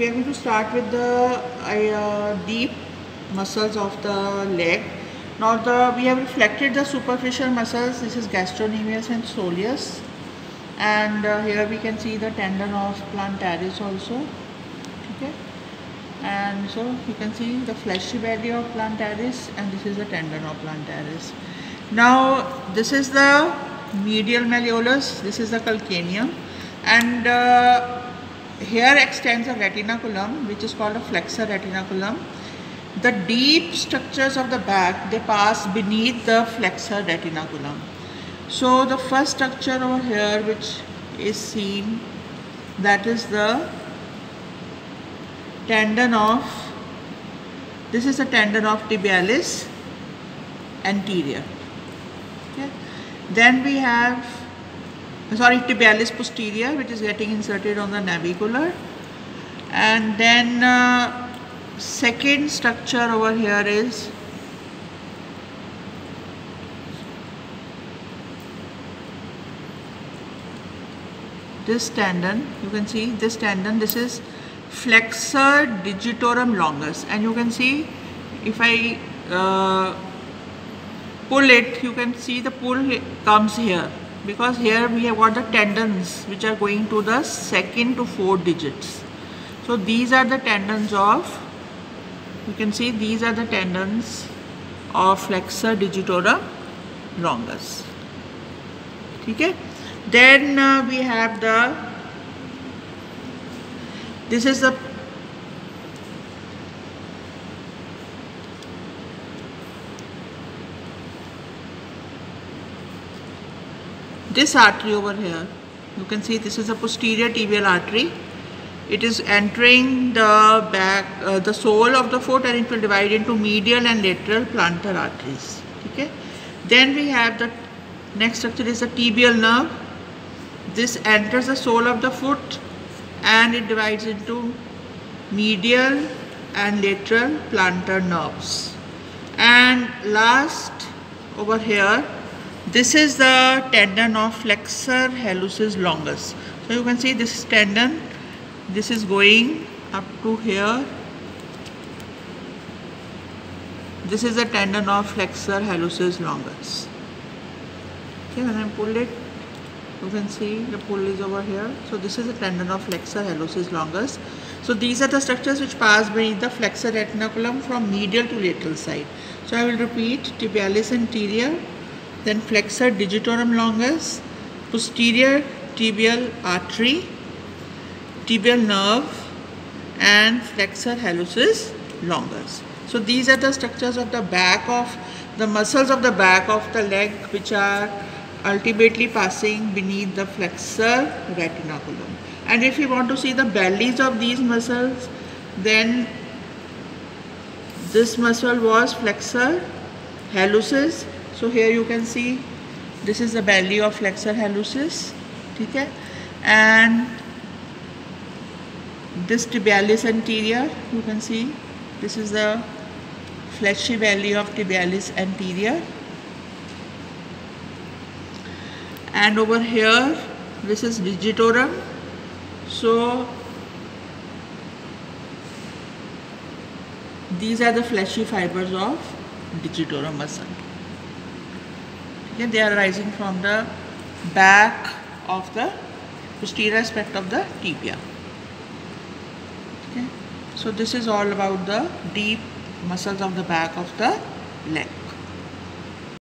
We are going to start with the uh, deep muscles of the leg. Now the we have reflected the superficial muscles. This is gastrocnemius and soleus, and uh, here we can see the tendon of plantaris also. Okay, and so you can see the fleshy belly of plantaris, and this is the tendon of plantaris. Now this is the medial malleolus. This is the calcaneum, and uh, here extends a retinaculum which is called a flexor retinaculum. The deep structures of the back they pass beneath the flexor retinaculum. So the first structure over here which is seen that is the tendon of this is the tendon of tibialis anterior. Okay. Then we have sorry tibialis posterior which is getting inserted on the navicular. And then uh, second structure over here is this tendon. You can see this tendon this is flexor digitorum longus. And you can see if I uh, pull it you can see the pull comes here because here we have got the tendons which are going to the second to fourth digits. So these are the tendons of, you can see these are the tendons of flexor digitorum longus. Okay. Then uh, we have the, this is the this artery over here. You can see this is a posterior tibial artery. It is entering the back uh, the sole of the foot and it will divide into medial and lateral plantar arteries. Okay? Then we have the next structure is the tibial nerve. This enters the sole of the foot and it divides into medial and lateral plantar nerves. And last over here this is the tendon of flexor hallucis longus. So you can see this is tendon, this is going up to here. This is the tendon of flexor hallucis longus. Okay, when I pull it, you can see the pull is over here. So this is the tendon of flexor hallucis longus. So these are the structures which pass beneath the flexor retinaculum from medial to lateral side. So I will repeat tibialis anterior, then flexor digitorum longus, posterior tibial artery, tibial nerve and flexor hallucis longus. So these are the structures of the back of the muscles of the back of the leg which are ultimately passing beneath the flexor retinaculum. And if you want to see the bellies of these muscles then this muscle was flexor hallucis so here you can see this is the belly of flexor hallucis okay and this tibialis anterior you can see this is the fleshy belly of tibialis anterior. And over here this is digitorum so these are the fleshy fibers of digitorum muscle okay, they are rising from the back of the posterior aspect of the tibia. Okay. So this is all about the deep muscles of the back of the leg